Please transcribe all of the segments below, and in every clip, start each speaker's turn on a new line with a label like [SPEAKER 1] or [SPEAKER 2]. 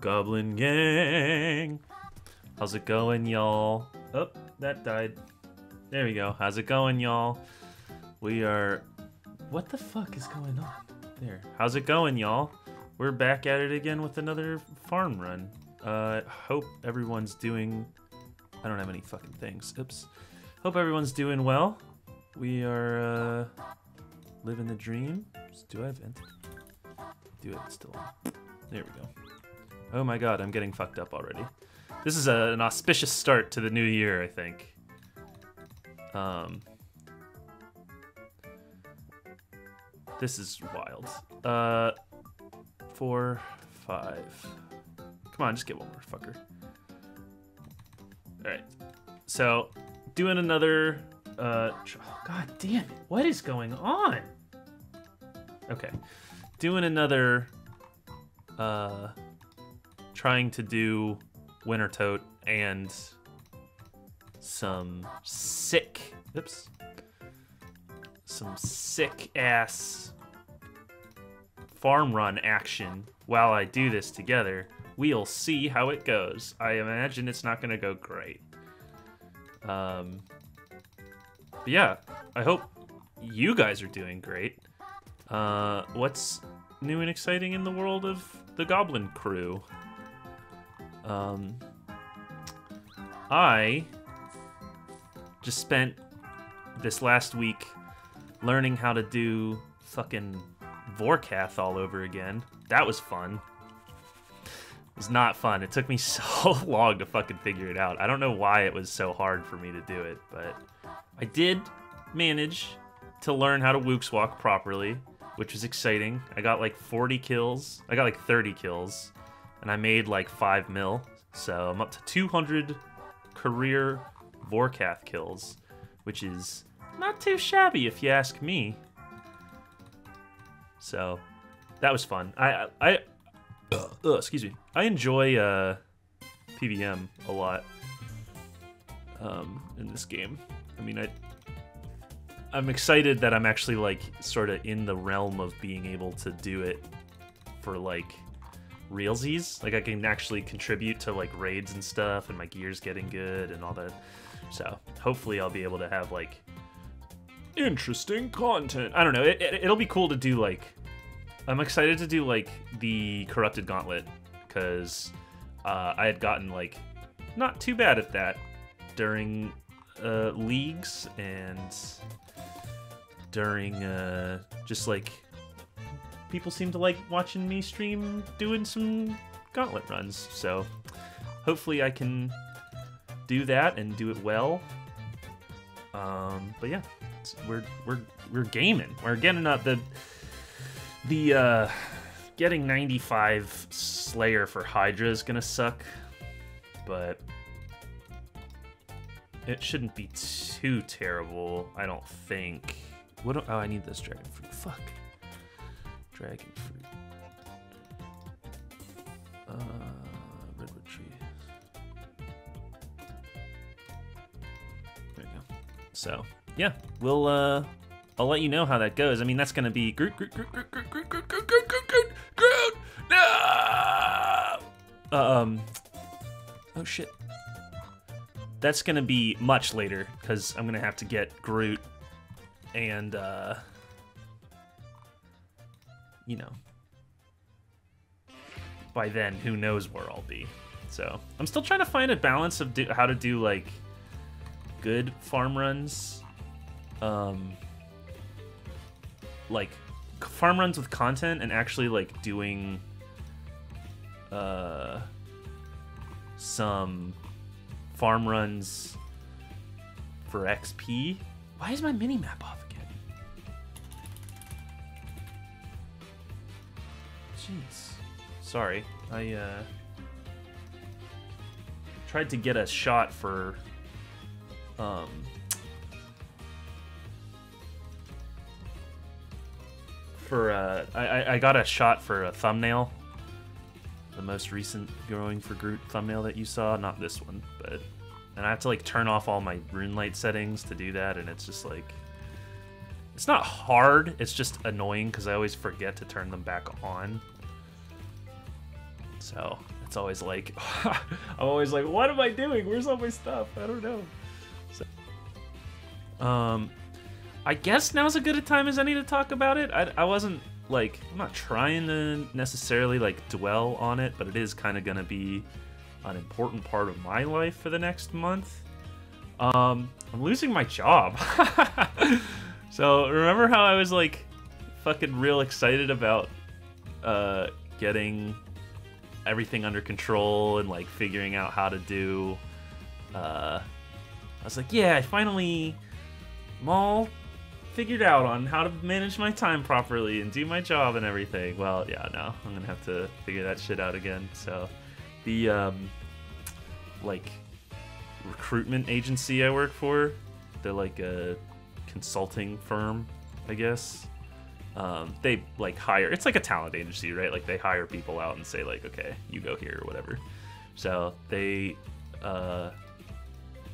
[SPEAKER 1] Goblin Gang. How's it going, y'all? Oh, that died. There we go. How's it going, y'all? We are. What the fuck is going on? There. How's it going, y'all? We're back at it again with another farm run. Uh, hope everyone's doing. I don't have any fucking things. Oops. Hope everyone's doing well. We are uh, living the dream. Do I have Do it still. There we go. Oh my god, I'm getting fucked up already. This is a, an auspicious start to the new year, I think. Um, this is wild. Uh, four, five. Come on, just get one more, fucker. All right. So, doing another. Uh, oh, God damn it! What is going on? Okay, doing another. Uh, trying to do Wintertodt and some sick. Oops. Some sick ass farm run action while I do this together. We'll see how it goes. I imagine it's not going to go great. Um, but yeah, I hope you guys are doing great. Uh, what's new and exciting in the world of the Goblin Crew? Um, I just spent this last week learning how to do fucking Vorkath all over again. That was fun. It was not fun. It took me so long to fucking figure it out. I don't know why it was so hard for me to do it, but I did manage to learn how to Woox walk properly, which was exciting. I got like 40 kills. I got like 30 kills, and I made like 5 mil. So I'm up to 200 career Vorkath kills, which is not too shabby if you ask me. So that was fun. I I uh, excuse me. I enjoy uh, PVM a lot um, in this game. I mean, I I'm excited that I'm actually like sort of in the realm of being able to do it for like realsies. Like I can actually contribute to like raids and stuff, and my gear's getting good and all that. So hopefully I'll be able to have like interesting content. I don't know. It, it, it'll be cool to do like. I'm excited to do like the corrupted gauntlet because uh, I had gotten like not too bad at that during uh, leagues and during uh, just like people seem to like watching me stream doing some gauntlet runs. So hopefully I can do that and do it well. Um, but yeah, we're we're we're gaming. We're getting up the the uh, getting 95 Slayer for Hydra is gonna suck, but it shouldn't be too terrible. I don't think. What? Do, oh, I need this dragon fruit. Fuck. Dragon fruit. Uh, redwood tree. There you go. So yeah, we'll uh, I'll let you know how that goes. I mean, that's gonna be Groot, Groot, Groot, Groot, Groot, Groot, Groot, Groot, Groot, Groot, Groot, Groot. No! Um. Oh shit. That's gonna be much later because I'm gonna have to get Groot and uh, you know, by then, who knows where I'll be. So I'm still trying to find a balance of do- how to do like good farm runs, um, like farm runs with content, and actually like doing uh some farm runs for XP. Why is my mini map off Jeez. Sorry. I uh tried to get a shot for um for uh I I- got a shot for a thumbnail. The most recent growing for Groot thumbnail that you saw, not this one, but and I have to like turn off all my RuneLite settings to do that and it's just like it's not hard, it's just annoying because I always forget to turn them back on. So it's always like, I'm always like, what am I doing? Where's all my stuff? I don't know. So, um, I guess now's as good a time as any to talk about it. I, I wasn't like, I'm not trying to necessarily like dwell on it, but it is kind of gonna be an important part of my life for the next month. Um, I'm losing my job. so remember how I was like fucking real excited about uh, getting everything under control and like figuring out how to do. Uh, I was like, yeah, I finally I'm all figured out on how to manage my time properly and do my job and everything. Well, yeah, no, I'm gonna have to figure that shit out again. So, the um, like recruitment agency I work for, they're like a consulting firm, I guess um, they like hire it's like a talent agency right? Like they hire people out and say like okay you go here or whatever. So they uh,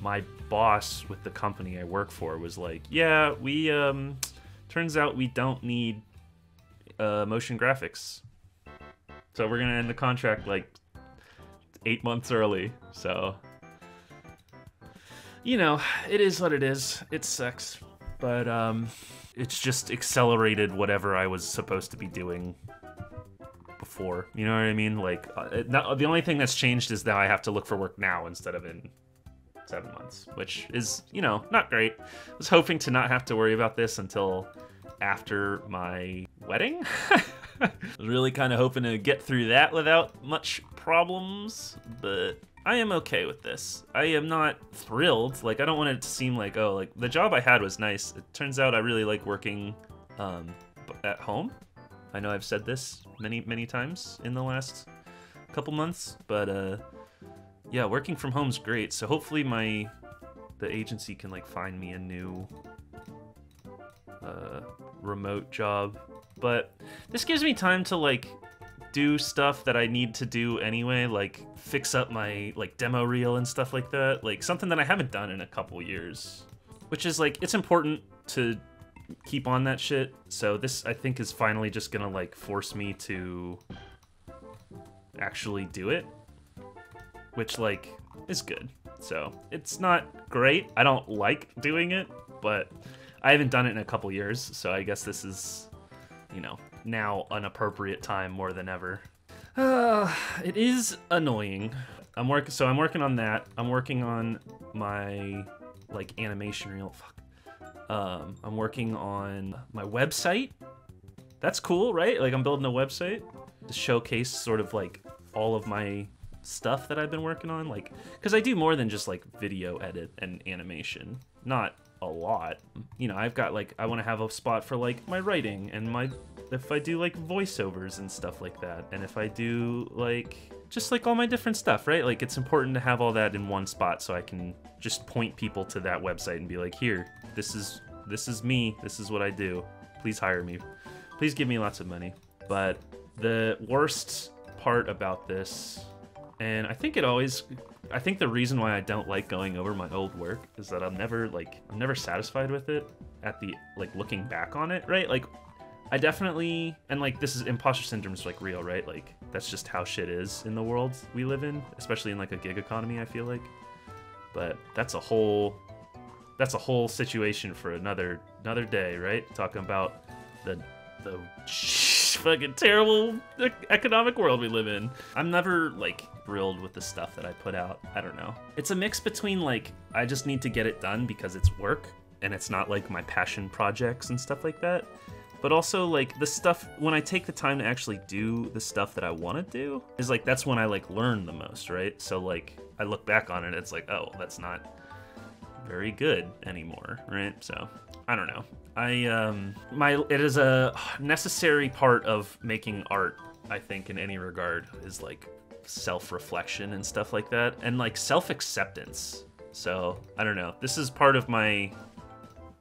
[SPEAKER 1] my boss with the company i work for was like yeah we um, turns out we don't need uh, motion graphics. So we're gonna end the contract like eight months early. So you know it is what it is. It sucks. But um it's just accelerated whatever I was supposed to be doing before. You know what I mean? Like, uh, not, the only thing that's changed is that I have to look for work now instead of in seven months, which is, you know, not great. I was hoping to not have to worry about this until after my wedding. I was really kind of hoping to get through that without much problems, but I am okay with this. I am not thrilled. Like, I don't want it to seem like, oh, like, the job I had was nice. It turns out I really like working um, at home. I know I've said this many, many times in the last couple months, but uh, yeah, working from home's great. So hopefully my the agency can like find me a new uh, remote job. But this gives me time to like do stuff that I need to do anyway, like fix up my like demo reel and stuff like that. Like something that I haven't done in a couple years. Which is like it's important to keep on that shit. So this I think is finally just gonna like force me to actually do it. Which like is good. So it's not great. I don't like doing it, but I haven't done it in a couple years, so I guess this is, you know, now an appropriate time more than ever. Uh, it is annoying. I'm working, so I'm working on that. I'm working on my like animation reel. Fuck. Um, I'm working on my website. That's cool, right? Like I'm building a website to showcase sort of like all of my stuff that I've been working on. Like, because I do more than just like video edit and animation. Not a lot. You know, I've got like I want to have a spot for like my writing and my if I do like voiceovers and stuff like that, and if I do like just like all my different stuff, right? Like it's important to have all that in one spot so I can just point people to that website and be like, here, this is this is me, this is what I do. Please hire me. Please give me lots of money. But the worst part about this, and I think it always I think the reason why I don't like going over my old work is that I'm never like I'm never satisfied with it at the like looking back on it, right? Like I definitely and like this is imposter syndrome is like real, right? Like that's just how shit is in the world we live in, especially in like a gig economy, I feel like. But that's a whole that's a whole situation for another another day, right? Talking about the the fucking terrible economic world we live in. I'm never like thrilled with the stuff that I put out. I don't know. It's a mix between like I just need to get it done because it's work and it's not like my passion projects and stuff like that but also like the stuff when I take the time to actually do the stuff that I want to do is like that's when I like learn the most, right? So like I look back on it, it's like oh that's not very good anymore, right? So I don't know. I um my it is a necessary part of making art. I think in any regard is like self-reflection and stuff like that, and like self-acceptance. So I don't know. This is part of my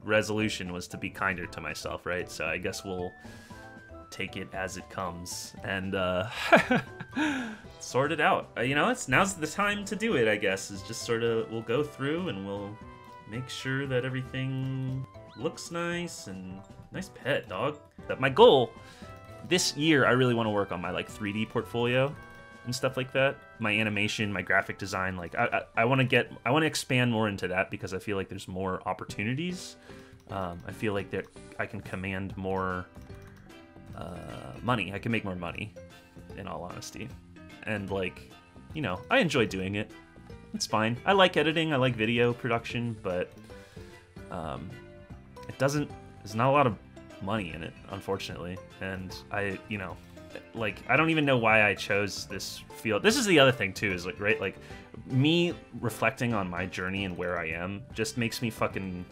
[SPEAKER 1] resolution was to be kinder to myself, right? So I guess we'll take it as it comes and uh, sort it out. Uh, you know, it's now's the time to do it. I guess is just sort of we'll go through and we'll make sure that everything looks nice and nice pet dog. That my goal this year, I really want to work on my like 3D portfolio and stuff like that. My animation, my graphic design, like I I, I want to get I want to expand more into that because I feel like there's more opportunities. Um, I feel like that I can command more uh, money. I can make more money, in all honesty, and like you know I enjoy doing it. It's fine. I like editing. I like video production, but um, it doesn't. There's not a lot of money in it, unfortunately. And I, you know, like I don't even know why I chose this field. This is the other thing too, is like right, like me reflecting on my journey and where I am just makes me fucking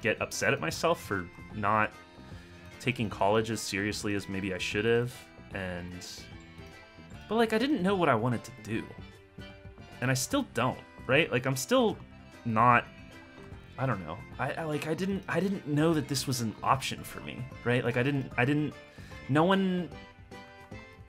[SPEAKER 1] get upset at myself for not taking college as seriously as maybe I should have. And but like I didn't know what I wanted to do. And I still don't, right? Like I'm still not I don't know. I, I, like I didn't I didn't know that this was an option for me, right? Like I didn't I didn't no one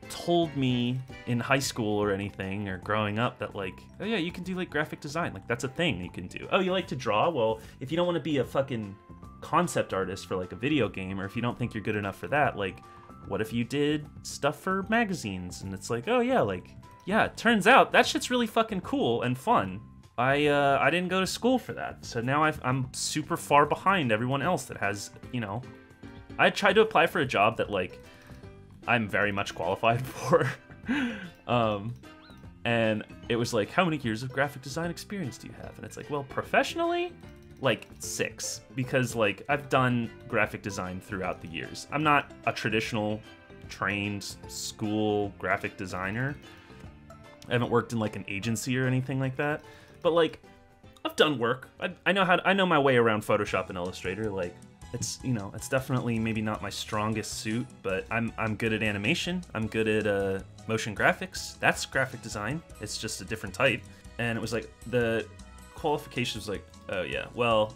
[SPEAKER 1] told me in high school or anything or growing up that like oh yeah you can do like graphic design. Like that's a thing you can do. Oh you like to draw? Well if you don't want to be a fucking concept artist for like a video game or if you don't think you're good enough for that like what if you did stuff for magazines? And it's like oh yeah like yeah turns out that shit's really fucking cool and fun. I uh, I didn't go to school for that, so now i am super far behind everyone else that has you know. I tried to apply for a job that like I'm very much qualified for, um, and it was like, how many years of graphic design experience do you have? And it's like, well, professionally, like six, because like I've done graphic design throughout the years. I'm not a traditional trained school graphic designer. I haven't worked in like an agency or anything like that but like I've done work. I, I know how to, I know my way around Photoshop and Illustrator. Like it's you know it's definitely maybe not my strongest suit, but I'm I'm good at animation. I'm good at uh, motion graphics. That's graphic design. It's just a different type. And it was like the qualification was like, oh yeah, well,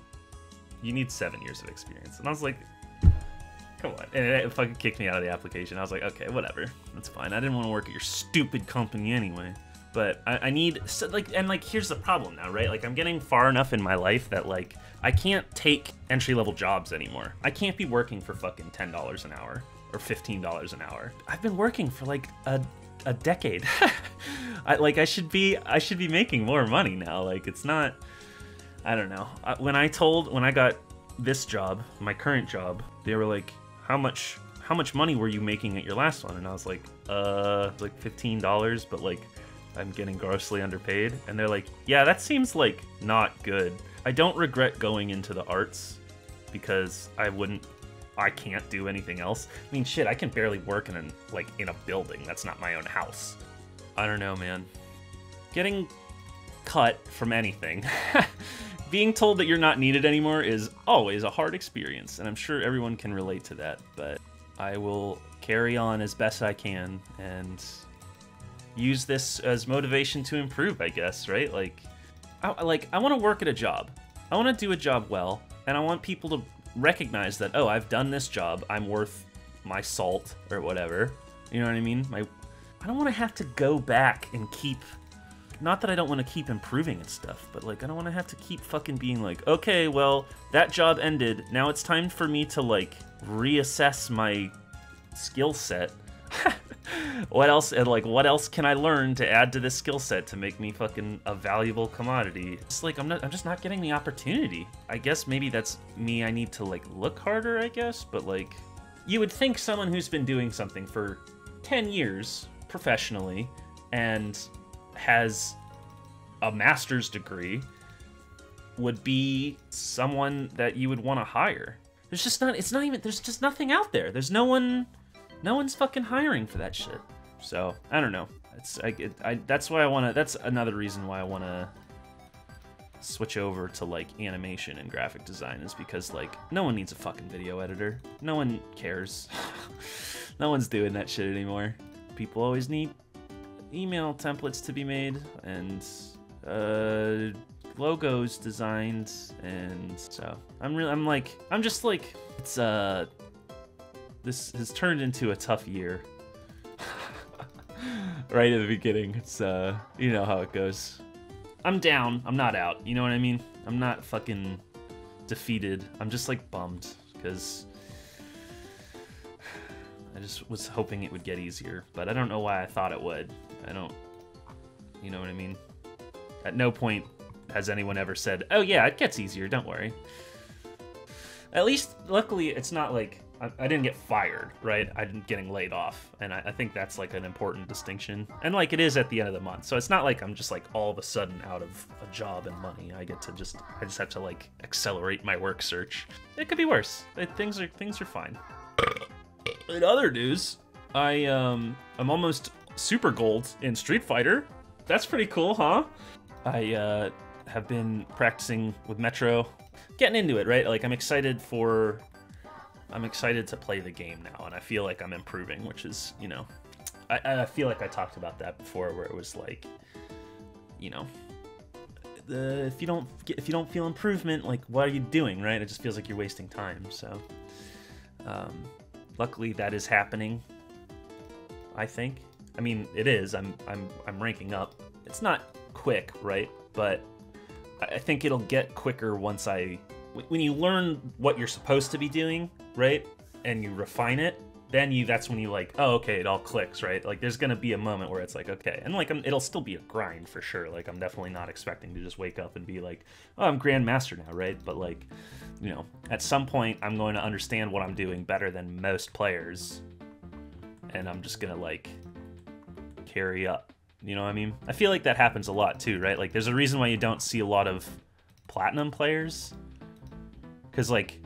[SPEAKER 1] you need seven years of experience. And I was like, come on. And it fucking kicked me out of the application. I was like, okay, whatever, that's fine. I didn't want to work at your stupid company anyway but I, I need so, like and like here's the problem now right like i'm getting far enough in my life that like i can't take entry level jobs anymore. I can't be working for fucking $10 an hour or $15 an hour. I've been working for like a, a decade. I, like i should be i should be making more money now. Like it's not i don't know. When i told when i got this job my current job they were like how much how much money were you making at your last one? And i was like uh like $15 but like I'm getting grossly underpaid. And they're like, yeah, that seems like not good. I don't regret going into the arts because I wouldn't I can't do anything else. I mean shit, I can barely work in an like in a building. That's not my own house. I don't know, man. Getting cut from anything. Being told that you're not needed anymore is always a hard experience, and I'm sure everyone can relate to that, but I will carry on as best I can and use this as motivation to improve, I guess, right? Like, I, like I want to work at a job. I want to do a job well, and I want people to recognize that, oh, I've done this job. I'm worth my salt or whatever. You know what I mean? My, I don't want to have to go back and keep. Not that I don't want to keep improving and stuff, but like I don't want to have to keep fucking being like, okay, well, that job ended. Now it's time for me to like reassess my skill set what else and like what else can I learn to add to this skill set to make me fucking a valuable commodity? It's like I'm not I'm just not getting the opportunity. I guess maybe that's me I need to like look harder, I guess, but like you would think someone who's been doing something for 10 years professionally and has a master's degree would be someone that you would want to hire. There's just not it's not even there's just nothing out there. There's no one no one's fucking hiring for that shit. So I don't know. It's I, it, I that's why I want to. That's another reason why I want to switch over to like animation and graphic design is because like no one needs a fucking video editor. No one cares. no one's doing that shit anymore. People always need email templates to be made and uh, logos designed and so I'm really I'm like I'm just like it's uh this has turned into a tough year. right at the beginning. It's uh you know how it goes. I'm down, I'm not out, you know what I mean? I'm not fucking defeated. I'm just like bummed because I just was hoping it would get easier, but I don't know why I thought it would. I don't, you know what I mean? At no point has anyone ever said, oh yeah, it gets easier, don't worry. At least, luckily, it's not like I, I didn't get fired, right? I'm getting laid off, and I, I think that's like an important distinction. And like it is at the end of the month, so it's not like I'm just like all of a sudden out of a job and money. I get to just I just have to like accelerate my work search. It could be worse. It, things are things are fine. In other news, I um I'm almost super gold in Street Fighter. That's pretty cool, huh? I uh, have been practicing with Metro, getting into it, right? Like I'm excited for I'm excited to play the game now, and I feel like I'm improving, which is, you know, I, I feel like I talked about that before, where it was like, you know, the if you don't get, if you don't feel improvement, like what are you doing, right? It just feels like you're wasting time. So, um, luckily that is happening. I think. I mean, it is. I'm I'm I'm ranking up. It's not quick, right? But I think it'll get quicker once I when you learn what you're supposed to be doing, right? And you refine it, then you that's when you like, oh, okay, it all clicks, right? Like there's gonna be a moment where it's like, okay, and like I'm, it'll still be a grind for sure. Like I'm definitely not expecting to just wake up and be like, oh, I'm grandmaster now, right? But like, you know, at some point I'm going to understand what I'm doing better than most players, and I'm just gonna like carry up. You know what I mean? I feel like that happens a lot too, right? Like there's a reason why you don't see a lot of platinum players because like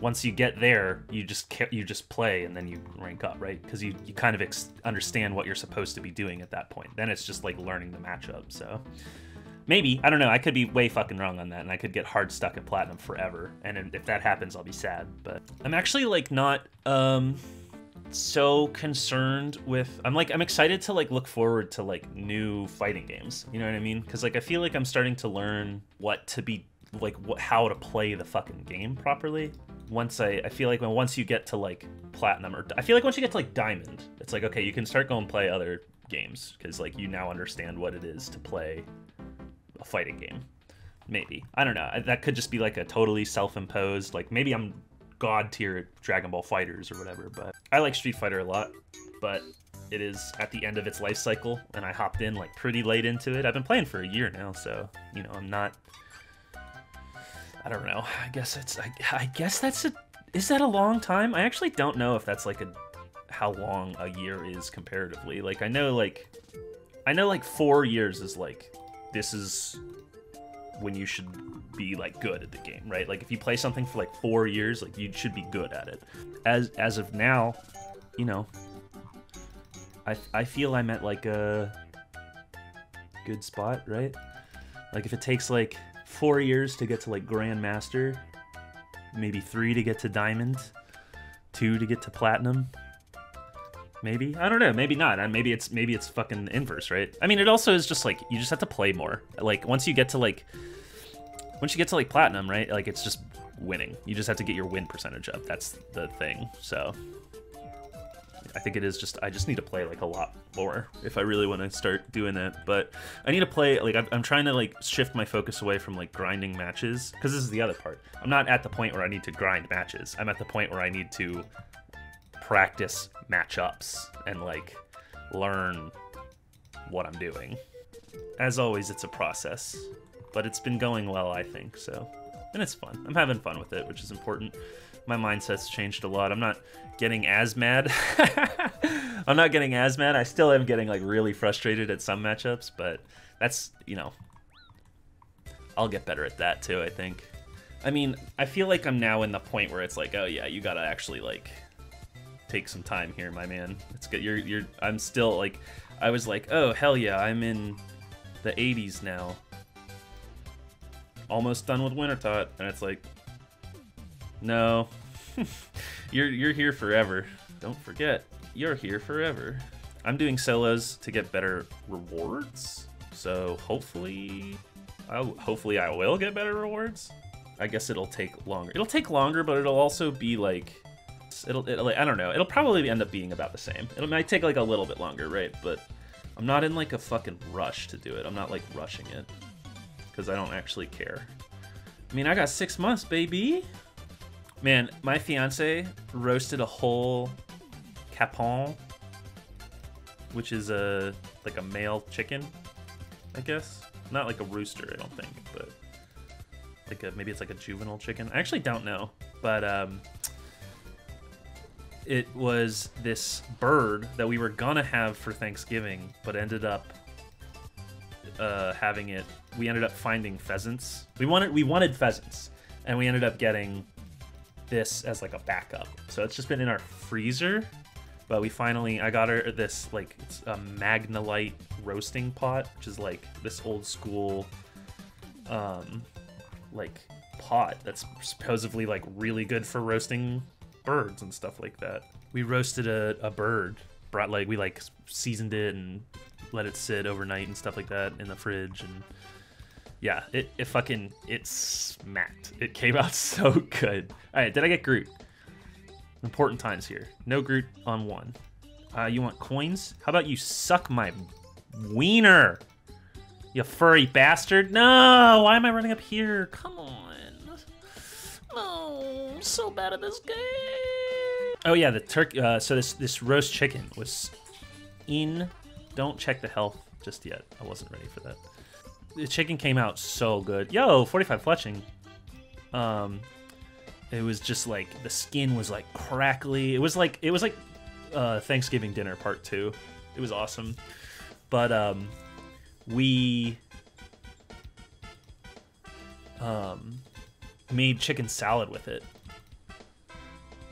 [SPEAKER 1] once you get there, you just you just play and then you rank up, right? Because you, you kind of understand what you're supposed to be doing at that point. Then it's just like learning the matchup. So maybe I don't know. I could be way fucking wrong on that, and I could get hard stuck at platinum forever. And if that happens, I'll be sad. But I'm actually like not um so concerned with I'm like I'm excited to like look forward to like new fighting games. You know what I mean? Cuz like I feel like I'm starting to learn what to be like what, how to play the fucking game properly. Once I, I feel like when once you get to like platinum or I feel like once you get to like diamond, it's like okay, you can start going play other games because like you now understand what it is to play a fighting game. Maybe I don't know. That could just be like a totally self-imposed. Like maybe I'm god tier Dragon Ball FighterZ or whatever. But I like Street Fighter a lot. But it is at the end of its life cycle, and I hopped in like pretty late into it. I've been playing for a year now, so you know I'm not I don't know. I guess it's. I, I guess that's a. Is that a long time? I actually don't know if that's like a how long a year is comparatively. Like I know like I know like 4 years is like this is when you should be like good at the game, right? Like if you play something for like 4 years, like you should be good at it. As as of now, you know, I I feel I'm at like a good spot, right? Like if it takes like four years to get to like Grandmaster, maybe three to get to Diamond, two to get to Platinum. Maybe I don't know. Maybe not. Maybe it's maybe it's fucking inverse, right? I mean, it also is just like you just have to play more. Like once you get to like once you get to like platinum, right? Like it's just winning. You just have to get your win percentage up. That's the thing. So I think it is just I just need to play like a lot more if I really want to start doing that. But I need to play like I'm, I'm trying to like shift my focus away from like grinding matches because this is the other part. I'm not at the point where I need to grind matches. I'm at the point where I need to practice matchups and like learn what I'm doing. As always, it's a process, but it's been going well, I think. So, and it's fun. I'm having fun with it, which is important my mindset's changed a lot. I'm not getting as mad. I'm not getting as mad. I still am getting like really frustrated at some matchups, but that's, you know, I'll get better at that too, I think. I mean, I feel like I'm now in the point where it's like, oh yeah, you gotta actually like take some time here, my man. It's good. You're, you're, I'm still like, I was like, oh hell yeah, I'm in the 80s now. Almost done with Wintertodt, and it's like, no. you're you're here forever. Don't forget, you're here forever. I'm doing solos to get better rewards. So hopefully I'll, hopefully I will get better rewards. I guess it'll take longer. It'll take longer, but it'll also be like it'll, it'll I don't know. It'll probably end up being about the same. It might take like a little bit longer, right? But I'm not in like a fucking rush to do it. I'm not like rushing it because I don't actually care. I mean, I got six months, baby. Man, my fiance roasted a whole capon, which is a like a male chicken, I guess. Not like a rooster, I don't think, but like a maybe it's like a juvenile chicken. I actually don't know, but um, it was this bird that we were gonna have for Thanksgiving, but ended up uh, having it. We ended up finding pheasants. We wanted we wanted pheasants, and we ended up getting this as like a backup. So it's just been in our freezer, but we finally I got her this like it's a Magnalite roasting pot, which is like this old school um like pot that's supposedly like really good for roasting birds and stuff like that. We roasted a, a bird, brought like we like seasoned it and let it sit overnight and stuff like that in the fridge and yeah, it, it fucking it smacked. It came out so good. All right, did I get Groot? Important times here. No Groot on one. Uh, you want coins? How about you suck my wiener? You furry bastard. No, why am I running up here? Come on. I'm so bad at this game. Oh yeah, the turkey. Uh, so this this roast chicken was in. Don't check the health just yet. I wasn't ready for that. The chicken came out so good. Yo, 45 fletching. Um, it was just like the skin was like crackly. It was like it was like uh, Thanksgiving dinner part two. It was awesome, but um, we um, made chicken salad with it.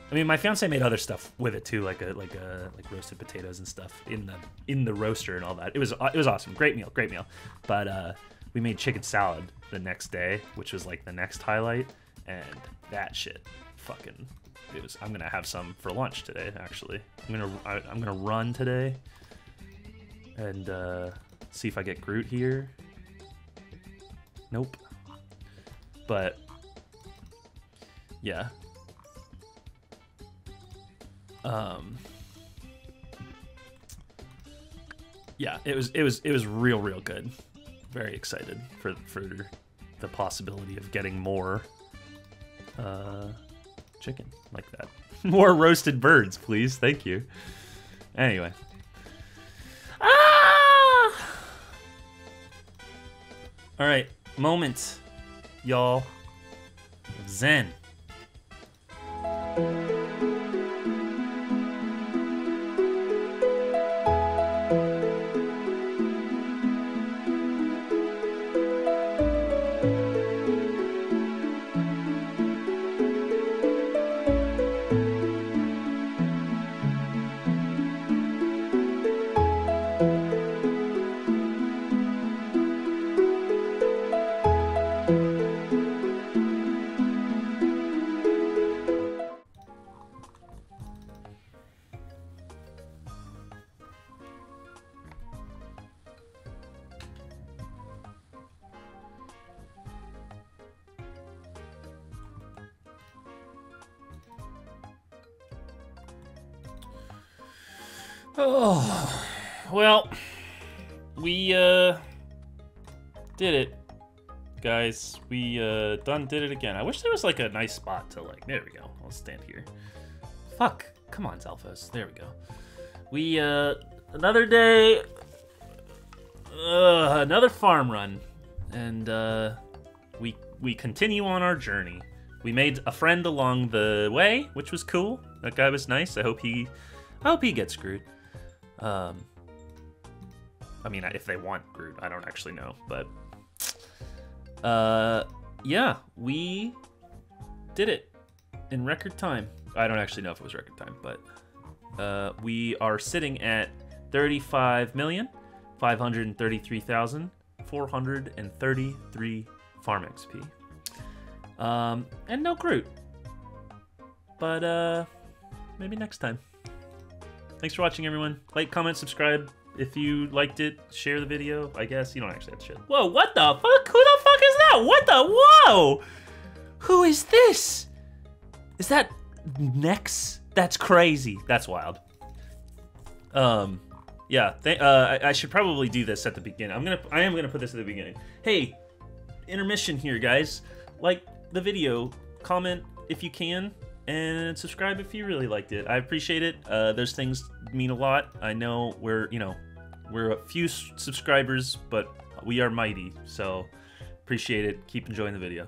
[SPEAKER 1] I mean, my fiance made other stuff with it too, like a like a like roasted potatoes and stuff in the in the roaster and all that. It was it was awesome, great meal, great meal. But uh, we made chicken salad the next day, which was like the next highlight, and that shit, fucking, it was. I'm gonna have some for lunch today. Actually, I'm gonna I, I'm gonna run today, and uh, see if I get Groot here. Nope. But yeah. Um Yeah, it was it was it was real real good. Very excited for for the possibility of getting more uh chicken like that. more roasted birds, please. Thank you. Anyway. Ah! All right, moment y'all. Zen. Did it, guys. We uh done did it again. I wish there was like a nice spot to like. There we go. I'll stand here. Fuck. Come on, Zalphos. There we go. We uh another day. Uh, another farm run, and uh, we we continue on our journey. We made a friend along the way, which was cool. That guy was nice. I hope he, I hope he gets screwed. Um, I mean, if they want Groot, I don't actually know, but uh, yeah, we did it in record time. I don't actually know if it was record time, but uh, we are sitting at 35 million 533,433 farm XP. Um, and no Groot. But uh, maybe next time. Thanks for watching, everyone. Like, comment, subscribe. If you liked it, share the video. I guess you don't actually have to share. Whoa, what the fuck? Who that? What the? Whoa! Who is this? Is that Nex? That's crazy. That's wild. Um, yeah. Th- uh, I, I should probably do this at the beginning. I'm gonna. I am gonna put this at the beginning. Hey, intermission here, guys. Like the video. Comment if you can and subscribe if you really liked it. I appreciate it. Uh, those things mean a lot. I know we're, you know, we're a few subscribers, but we are mighty. So appreciate it. Keep enjoying the video.